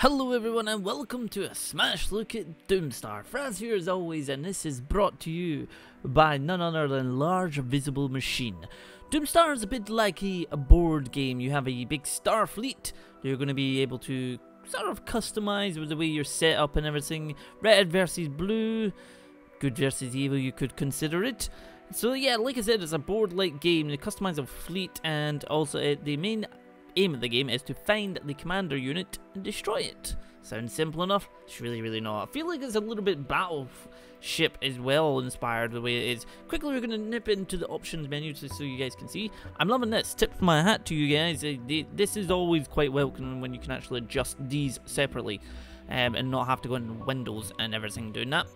Hello everyone and welcome to a smash look at Doomstar. Frazzz here as always and this is brought to you by none other than Large Visible Machine. Doomstar is a bit like a, board game. You have a big star fleet that you're going to be able to sort of customize with the way you're set up and everything. Red versus blue, good versus evil you could consider it. So yeah, like I said, it's a board-like game. You customize a fleet and also uh, the main aim of the game is to find the commander unit and destroy it. Sounds simple enough? It's really, really not. I feel like it's a little bit battleship as well inspired the way it is. Quickly, we're going to nip into the options menu just so you guys can see. I'm loving this. Tip from my hat to you guys. Uh, this is always quite welcome when you can actually adjust these separately um, and not have to go in Windows and everything doing that.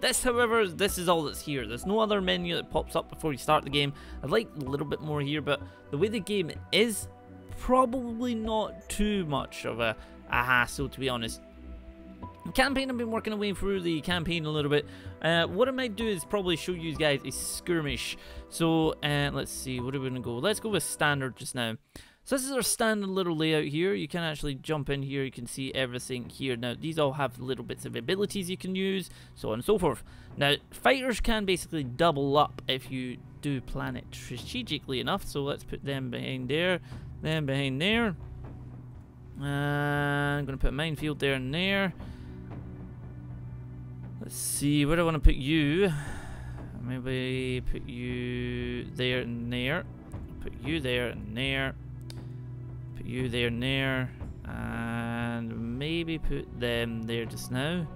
This, however, this is all that's here. There's no other menu that pops up before you start the game. I'd like a little bit more here, but the way the game is, probably not too much of a, a hassle, to be honest. Campaign, I've been working away through the campaign a little bit. Uh, what I might do is probably show you guys a skirmish. So, uh, let's see, what are we going to go? Let's go with standard just now. So this is our standard little layout here. You can actually jump in here. You can see everything here. Now, these all have little bits of abilities you can use, so on and so forth. Now, fighters can basically double up if you do plan it strategically enough. So let's put them behind there. Then behind there. Uh, I'm going to put a minefield there and there. Let's see, where do I want to put you? Maybe put you there and there. Put you there and there. Put you there and there. And maybe put them there just now.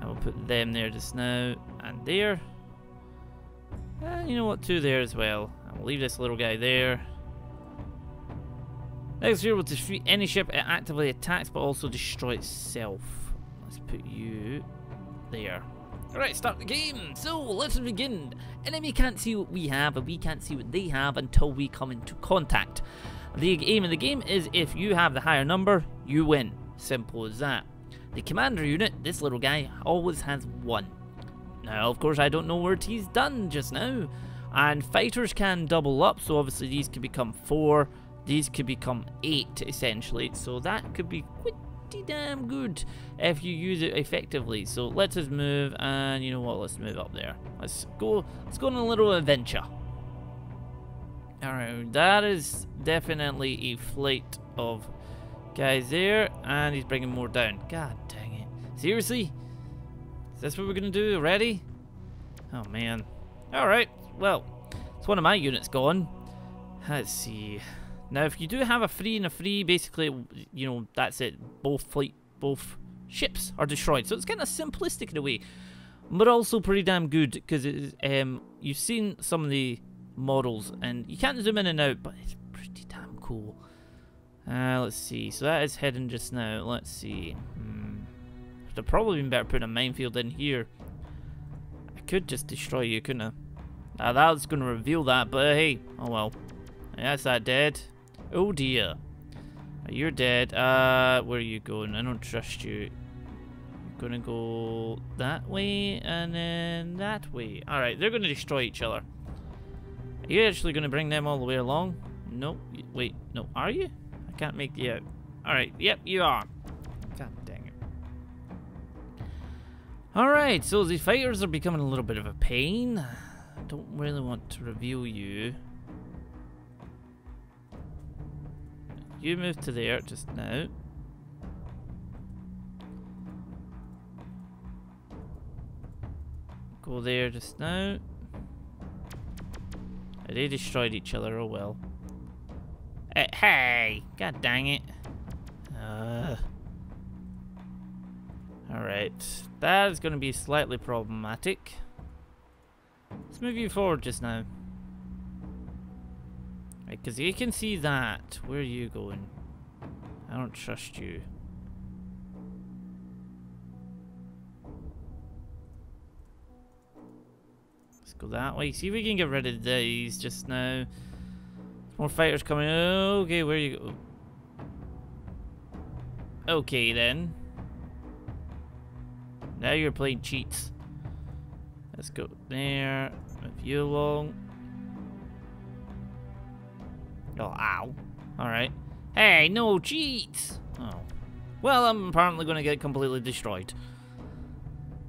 I will put them there just now. And there. And you know what, two there as well. I'll leave this little guy there. Next year will defeat any ship it actively attacks but also destroy itself. Let's put you there. Alright, start the game! So, let's begin. Enemy can't see what we have and we can't see what they have until we come into contact. The aim of the game is if you have the higher number, you win. Simple as that. The commander unit, this little guy, always has one. Now, of course, I don't know what he's done just now. And fighters can double up, so obviously these can become four, these could become 8 essentially, so that could be pretty damn good if you use it effectively. So let's just move, and you know what, let's move up there. Let's go, let's go on a little adventure. Alright, that is definitely a flight of guys there, and he's bringing more down. God dang it. Seriously? Is this what we're to do already? Oh man. Alright, well, it's one of my units gone. Let's see. Now, if you do have a free and a free, basically, you know, that's it. Both fleet, both ships are destroyed. So it's kind of simplistic in a way, but also pretty damn good because um, you've seen some of the models, and you can't zoom in and out, but it's pretty damn cool. Uh, let's see. So that is heading just now. Let's see. Hmm. Have probably been better putting a minefield in here. I could just destroy you, couldn't I? Now that was going to reveal that, but hey, oh well. That's that dead. Oh dear. You're dead. Uh, where are you going? I don't trust you. I'm gonna go that way and then that way. Alright, they're gonna destroy each other. Are you actually gonna bring them all the way along? No. Wait, no. Are you? I can't make the out. Alright, yep, you are. God dang it. Alright, so the fighters are becoming a little bit of a pain. I don't really want to reveal you. You move to there just now. Go there just now. They destroyed each other, oh well. Uh, hey! God dang it. Uh, Alright. That is going to be slightly problematic. Let's move you forward just now. Because you can see that. Where are you going? I don't trust you. Let's go that way. See if we can get rid of these just now. More fighters coming. Okay, where you go? Okay then. Now you're playing cheats. Let's go there. Move you along. Oh, ow. Alright. Hey, no cheats! Oh. Well, I'm apparently going to get completely destroyed.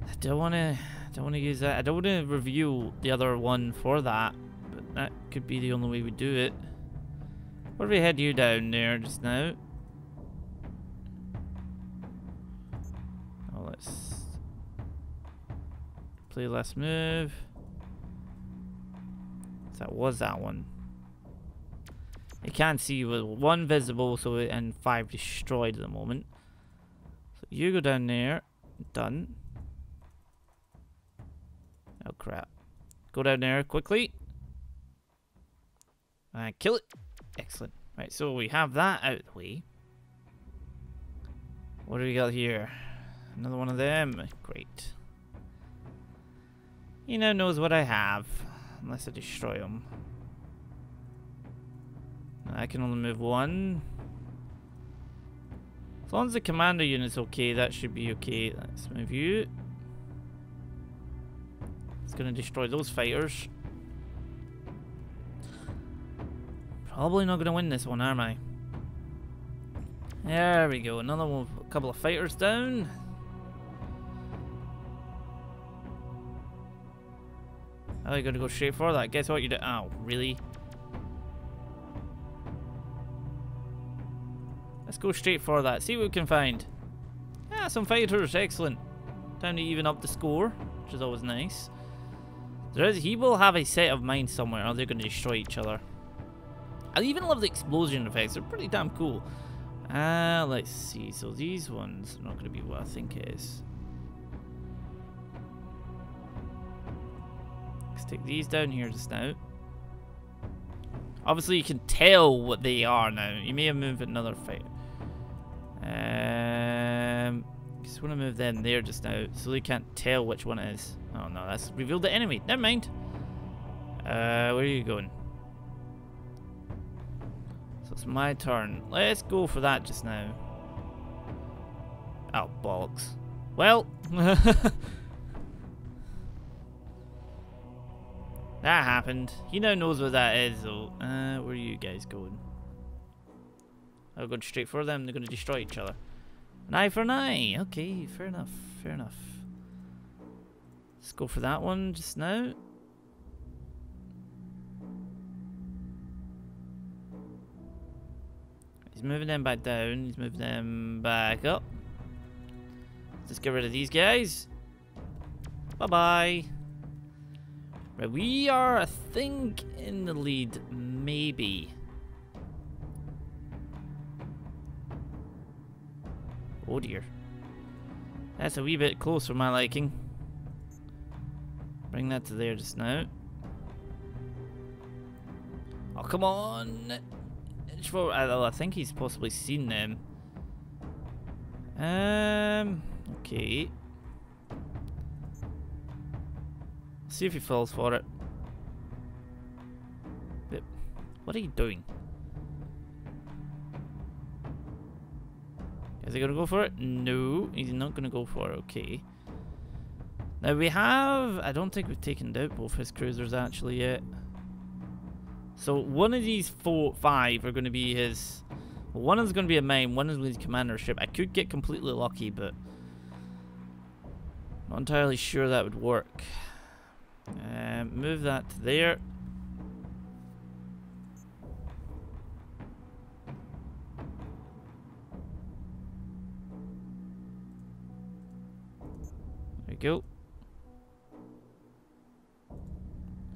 I don't want to... I don't want to use that. I don't want to review the other one for that. But that could be the only way we do it. Where do we head you down there just now? Oh, let's... Play last move. That was that one. You can't see with one visible, so and five destroyed at the moment. So you go down there. Done. Oh crap. Go down there quickly. And kill it. Excellent. Right, so we have that out the way. What do we got here? Another one of them. Great. He now knows what I have. Unless I destroy him. I can only move one. As long as the commander unit's okay, that should be okay. Let's move you. It's gonna destroy those fighters. Probably not gonna win this one, am I? There we go, another one, a couple of fighters down. Oh, you're gonna go straight for that. Guess what you do? Oh, really? Let's go straight for that. See what we can find. Ah, some fighters. Excellent. Time to even up the score, which is always nice. There is, he will have a set of mines somewhere, or they're going to destroy each other. I even love the explosion effects. They're pretty damn cool. Uh, let's see. So these ones are not going to be what I think it is. Let's take these down here just now. Obviously, you can tell what they are now. You may have moved another fight. Just want to move them there just now, so they can't tell which one it is. Oh no, that's revealed the enemy. Never mind. Uh, where are you going? So it's my turn. Let's go for that just now. Oh, bollocks. Well. that happened. He now knows what that is, though. Uh, where are you guys going? I'll go straight for them. They're going to destroy each other. An eye for an eye. Okay, fair enough. Fair enough. Let's go for that one just now. He's moving them back down. He's moving them back up. Let's get rid of these guys. Bye-bye. Right, we are, I think, in the lead. Maybe. Oh dear. That's a wee bit close for my liking. Bring that to there just now. Oh, come on! I, think he's possibly seen them. Um, okay. See if he falls for it. What are you doing? Is he to go for it? No, he's not to go for it. Okay. Now we have... I don't think we've taken out both his cruisers actually yet. So one of these four, five are going to be his... One is going to be a main, one is going his commander ship. I could get completely lucky, but... Not entirely sure that would work. Um, move that to there. Go.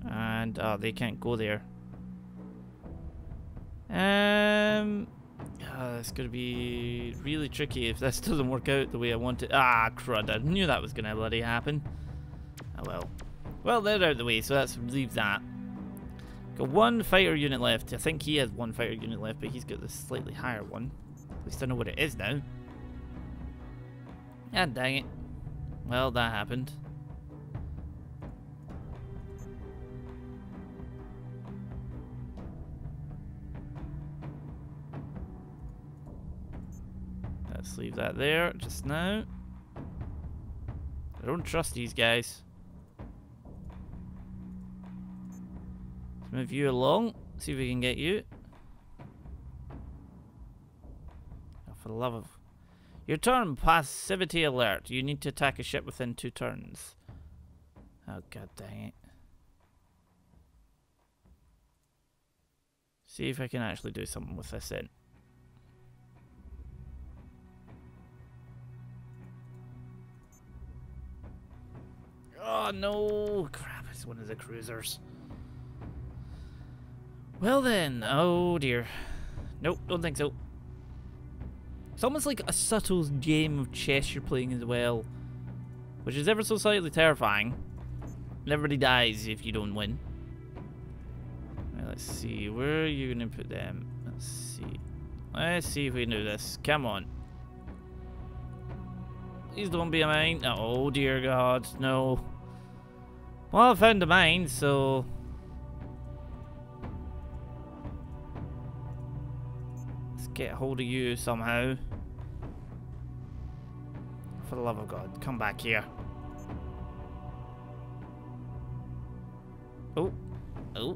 And uh, they can't go there. Um, uh, it's going to be really tricky if this doesn't work out the way I want it. Ah, crud. I knew that was going to bloody happen. Oh well. Well, they're out of the way, so let's leave that. Got one fighter unit left. I think he has one fighter unit left, but he's got the slightly higher one. At least I know what it is now. Ah, dang it. Well, that happened. Let's leave that there just now. I don't trust these guys. Let's move you along. See if we can get you. Oh, for the love of... Your turn, passivity alert. You need to attack a ship within two turns. Oh, god dang it. See if I can actually do something with this in. Oh no! Crap, it's one of the cruisers. Well then, oh dear. Nope, don't think so. It's almost like a subtle game of chess you're playing as well. Which is ever so slightly terrifying. Everybody dies if you don't win. Right, let's see, where are you gonna put them? Let's see. Let's see if we can do this. Come on. Please don't be a mine. Oh dear god, no. Well, I found a mine, so... Let's get hold of you somehow. For the love of God, come back here. Oh. Oh.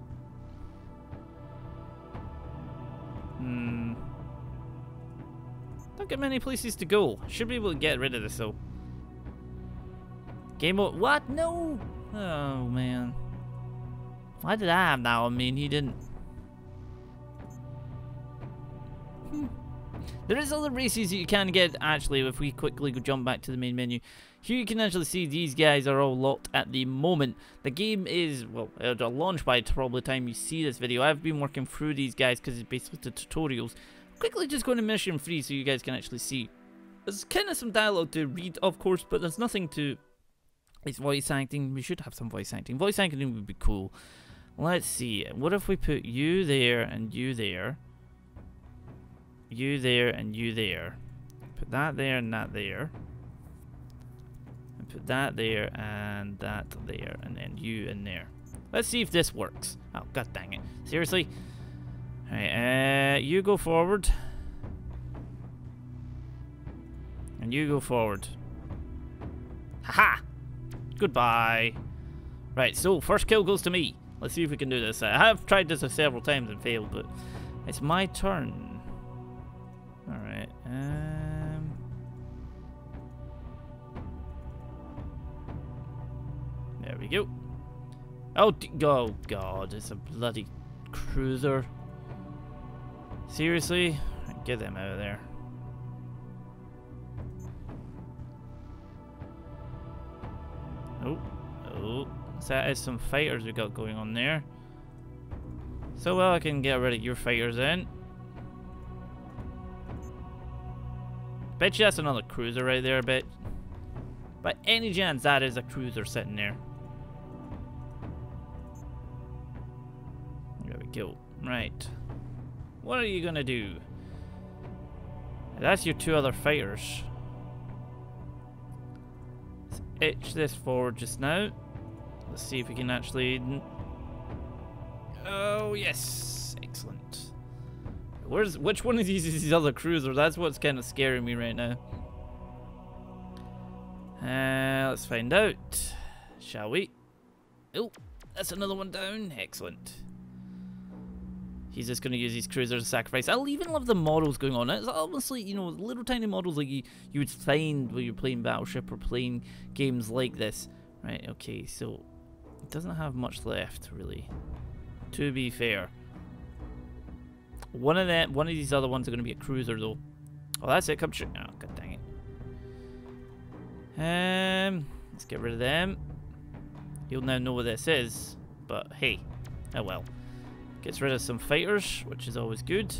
Hmm. Don't get many places to go. Should be able to get rid of this though. Game over. What? No! Oh, man. Why did I have that on me and he didn't? There is other races that you can get, actually, if we quickly go jump back to the main menu. Here you can actually see these guys are all locked at the moment. The game is, well, uh, it'll launch by probably the time you see this video. I've been working through these guys because it's basically the tutorials. Quickly just going to mission free so you guys can actually see. There's kind of some dialogue to read, of course, but there's nothing to it's voice acting. We should have some voice acting. Voice acting would be cool. Let's see. What if we put you there and you there? You there and you there. Put that there and that there. And put that there and that there. And then you in there. Let's see if this works. Oh, god dang it. Seriously? Alright, uh, you go forward. And you go forward. Haha! -ha! Goodbye. Right, so first kill goes to me. Let's see if we can do this. I have tried this several times and failed, but it's my turn. Oh, oh god, it's a bloody cruiser. Seriously? Get them out of there. Oh, oh. So that is some fighters we got going on there. So well I can get rid of your fighters then. Bet you that's another cruiser right there, bet. By any chance that is a cruiser sitting there. Right. What are you gonna do? That's your two other fighters Let's itch this forward just now. Let's see if we can actually... Oh, yes. Excellent. Where's Which one of these is these other cruiser? That's what's kind of scaring me right now. Uh, let's find out. Shall we? Oh, that's another one down. Excellent. He's just going to use his cruiser to sacrifice. I even love the models going on. It's like, you know, little tiny models like you, you would find when you're playing Battleship or playing games like this. Right, okay, so it doesn't have much left, really. To be fair. One of that, one of these other ones are going to be a cruiser, though. Oh, that's it. Come Oh, god dang it. Um, let's get rid of them. You'll now know what this is, but hey, oh well. Gets rid of some fighters, which is always good.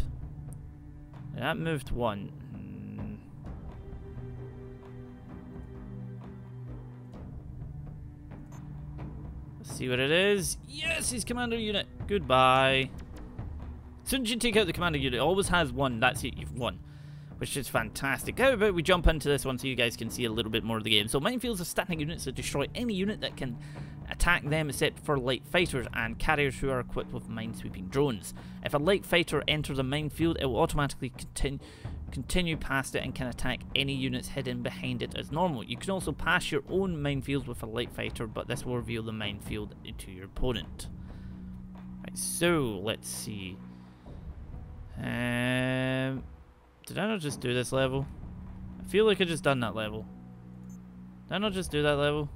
that moved one. Let's see what it is. Yes, he's commander unit. Goodbye. As soon as you take out the commander unit, it always has one. That's it, you've won. Which is fantastic. How about we jump into this one so you guys can see a little bit more of the game. So minefields are static units that destroy any unit that can attack them except for light fighters and carriers who are equipped with minesweeping drones. If a light fighter enters a minefield, it will automatically continue continue past it and can attack any units hidden behind it as normal. You can also pass your own minefields with a light fighter, but this will reveal the minefield to your opponent. Right, so let's see. Um, did I not just do this level? I feel like I just done that level. Did I not just do that level?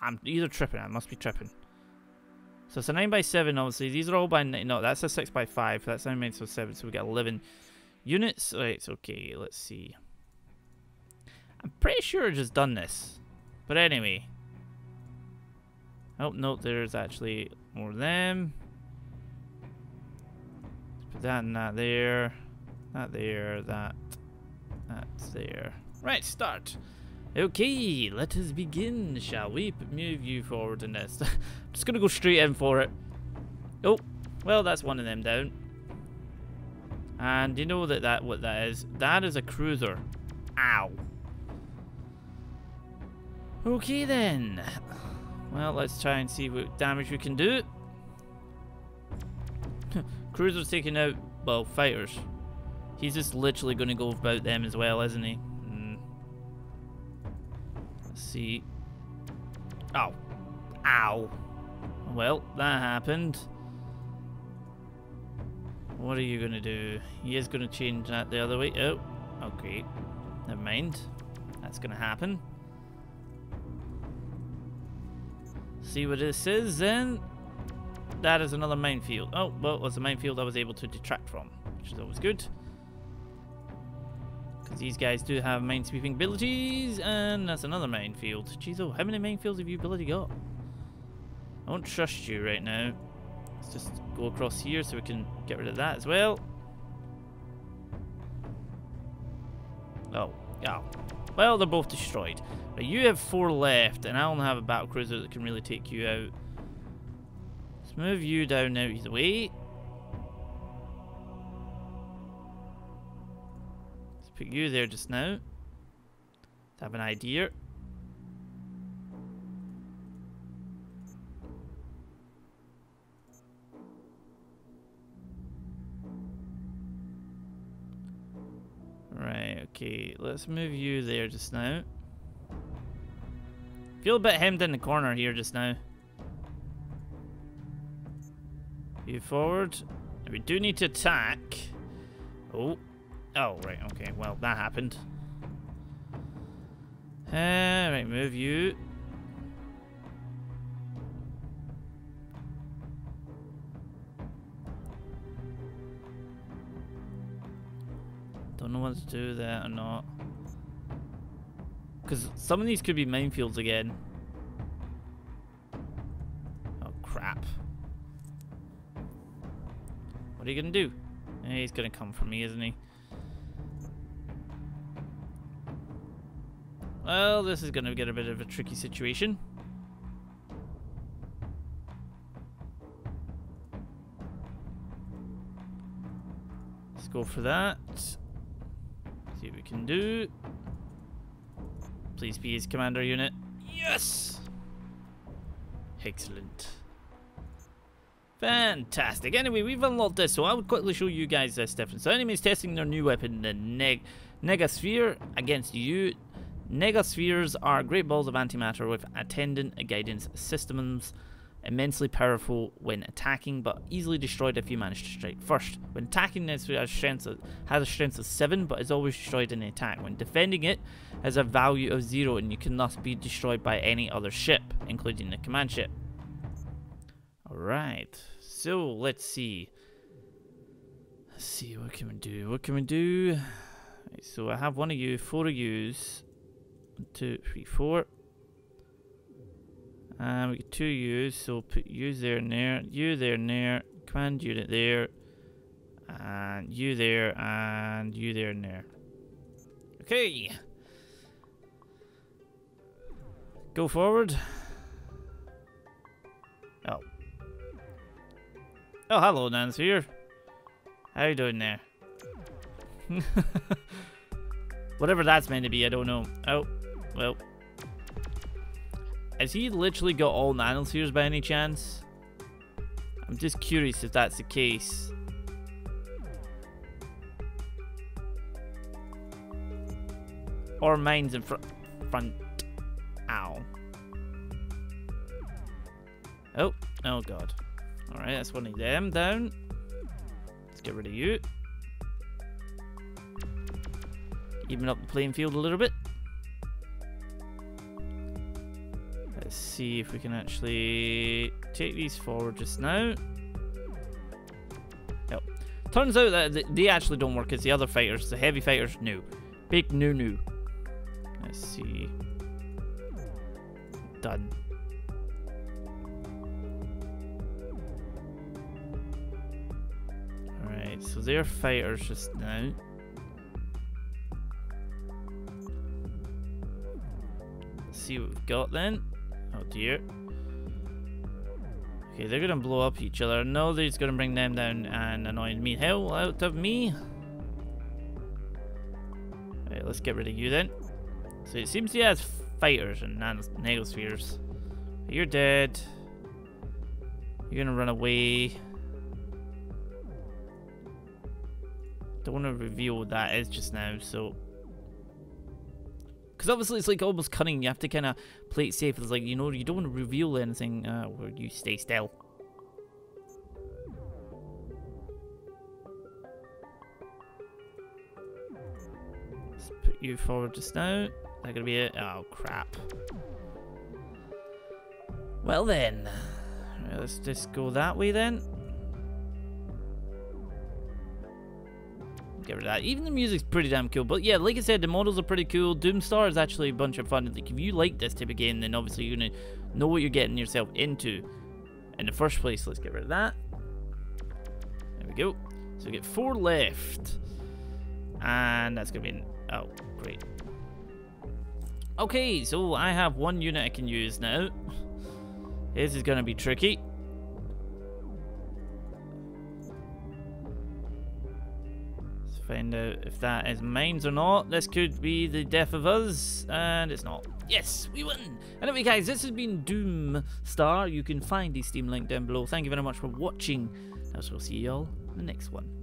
I'm either tripping. I must be tripping. So it's a 9 by 7 obviously. These are all by... No, that's a 6 by 5 That's 9 by 7 So we got 11 units. Right, okay. Let's see. I'm pretty sure I just done this. But anyway. Oh, no. There's actually more of them. That and that there. That there. That. That's there. Right, start. Okay, let us begin, shall we? Move you forward in this. Just gonna go straight in for it. Oh, well, that's one of them down. And you know that that what that is? That is a cruiser. Ow. Okay then. Well, let's try and see what damage we can do. Cruiser's taking out, well, fighters. He's just literally going to go about them as well, isn't he? Hmm. see. Oh. Ow. Well, that happened. What are you going to do? He is going to change that the other way. Oh, okay. Never mind. That's going to happen. See what this is then. That is another minefield. Oh, well, it was a minefield I was able to detract from, which is always good. Because these guys do have main sweeping abilities, and that's another minefield. Jeez, oh, how many minefields have you ability got? I won't trust you right now. Let's just go across here so we can get rid of that as well. Oh, yeah. Well, they're both destroyed. But you have four left, and I only have a battle cruiser that can really take you out. Let's move you down out of the way. Put you there just now. Have an idea. Right, okay, let's move you there just now. Feel a bit hemmed in the corner here just now. You forward. We do need to attack. Oh, Oh, right, okay. Well, that happened. Uh, right, move you. Don't know what to do there or not. Because some of these could be minefields again. What are you going to do? Eh, he's going to come for me, isn't he? Well, this is going to get a bit of a tricky situation. Let's go for that. See what we can do. Please be his commander unit. Yes! Excellent. Fantastic. Anyway, we've unlocked this, so I would quickly show you guys this difference. So enemies testing their new weapon, the Neg Negasphere, against you. Negaspheres are great balls of antimatter with attendant guidance systems, immensely powerful when attacking, but easily destroyed if you manage to strike first. When attacking, this has, strength of, has a strength of 7, but is always destroyed in attack. When defending it, has a value of 0, and you can thus be destroyed by any other ship, including the command ship. Alright, so let's see. Let's see, what can we do? What can we do? Right, so I have one of you, four of yous. One, two, three, four. And we get two U's, so put you there and there, you there and there, command unit there, and you there, and you there and there. Okay. Go forward. Oh, hello, Nancy. How you doing there? Whatever that's meant to be, I don't know. Oh. Well. Has he literally got all Negaspheres by any chance? I'm just curious if that's the case. Or mines in front. front. Ow. Oh, oh god. Alright, that's one of them down. Let's get rid of you. Even up the playing field a little bit. Let's see if we can actually take these forward just now. Yep. Turns out that they actually don't work as the other fighters. The heavy fighters, no. Big no no. Let's see. Alright, so they're fighters just now. Let's see what we've got then. Oh dear. Okay, they're gonna blow up each other. No, they're gonna bring them down and annoy me hell out of me. Right, let's get rid of you then. So it seems he has fighters and Negaspheres. You're dead. You're gonna run away. Don't want to reveal what that is just now, so because obviously it's like almost cunning. You have to kind of play it safe. It's like, you know, you don't want to reveal anything uh, where you stay still. Let's put you forward just now. That gonna be it? Oh, crap. Well then. Let's just go that way then. Get rid of that. Even the music's pretty damn cool. But yeah, like I said, the models are pretty cool. Doomstar is actually a bunch of fun. Like if you like this type of game, then obviously you're gonna know what you're getting yourself into in the first place. Let's get rid of that. There we go. So we get four left. And that's gonna be an, oh, great. Okay, so I have one unit I can use now. This is gonna be tricky. Find out if that is mines or not. This could be the death of us, and it's not. Yes, we win! Anyway, guys, this has been Doom Star. You can find the Steam link down below. Thank you very much for watching. I will see y'all in the next one.